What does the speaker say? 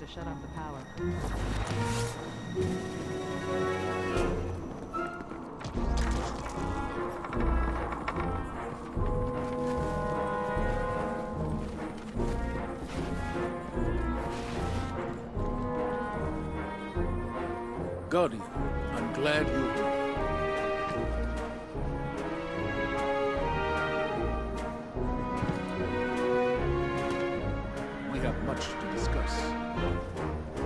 to shut off the power. Guardian, I'm glad here. we have much to discuss.